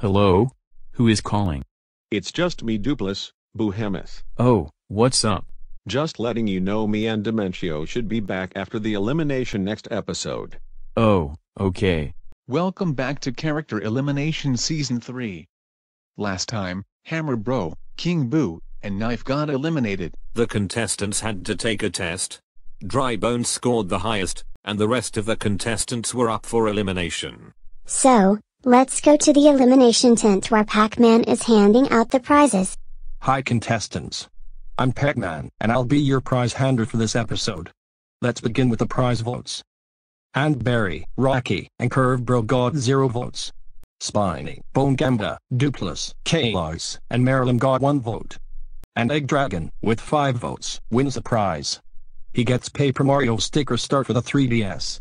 Hello? Who is calling? It's just me Dupless, Buhemeth. Oh, what's up? Just letting you know me and Dimentio should be back after the elimination next episode. Oh, okay. Welcome back to Character Elimination Season 3. Last time, Hammer Bro, King Boo, and Knife got eliminated. The contestants had to take a test. Dry Bones scored the highest, and the rest of the contestants were up for elimination. So, let's go to the elimination tent where Pac-Man is handing out the prizes. Hi contestants. I'm Pac-Man, and I'll be your prize hander for this episode. Let's begin with the prize votes. And Barry, Rocky, and Curve Bro got 0 votes. Spiny, Bone Gamba, Dupless, Chaos, and Marilyn got 1 vote. And Egg Dragon, with 5 votes, wins the prize. He gets Paper Mario Sticker Star for the 3DS.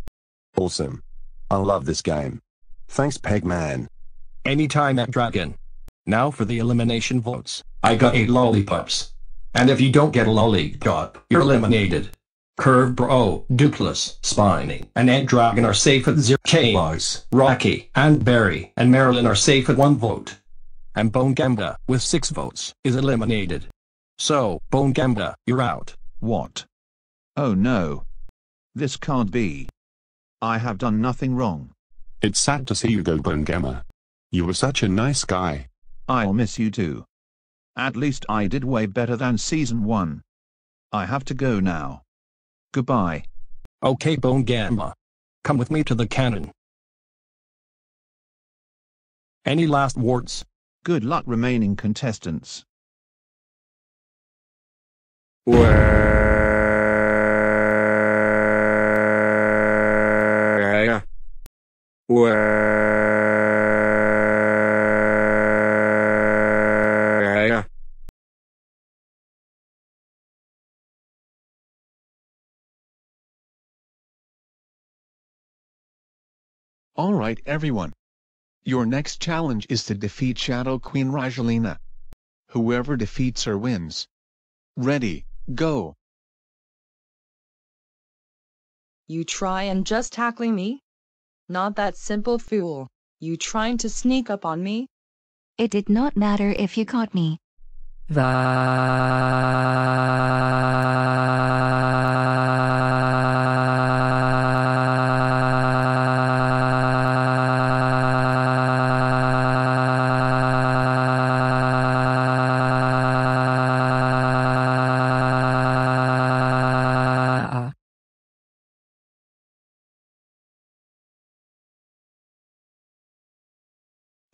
Awesome. I love this game. Thanks Pac-Man. Anytime Egg Dragon. Now for the elimination votes. I got 8 lollipops. And if you don't get a lollipop, you're eliminated. Curve Bro, Dupless, Spiny, and Egg Dragon are safe at 0 Chaos, Rocky, and Barry, and Marilyn are safe at 1 vote. And Bone Gamba, with 6 votes, is eliminated. So, Bone Gamba, you're out. What? Oh no. This can't be. I have done nothing wrong. It's sad to see you go Bone Gamma. You were such a nice guy. I'll miss you too. At least I did way better than season 1. I have to go now. Goodbye. Okay Bone Gamma. Come with me to the cannon. Any last words? Good luck remaining contestants. Alright everyone. Your next challenge is to defeat Shadow Queen Rajalina. Whoever defeats her wins. Ready, go. You try and just tackling me? Not that simple fool. You trying to sneak up on me? It did not matter if you caught me.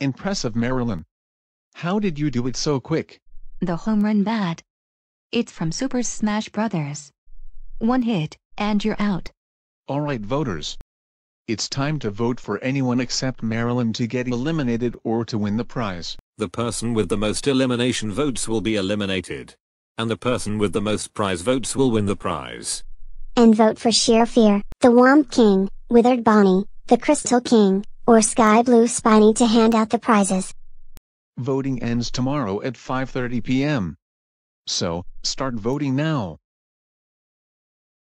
Impressive Marilyn. How did you do it so quick? The home run bat. It's from Super Smash Brothers. One hit, and you're out. Alright voters. It's time to vote for anyone except Marilyn to get eliminated or to win the prize. The person with the most elimination votes will be eliminated. And the person with the most prize votes will win the prize. And vote for Sheer Fear, the Whomp King, Withered Bonnie, the Crystal King, or Sky Blue Spiny to hand out the prizes. Voting ends tomorrow at 5.30 p.m. So, start voting now.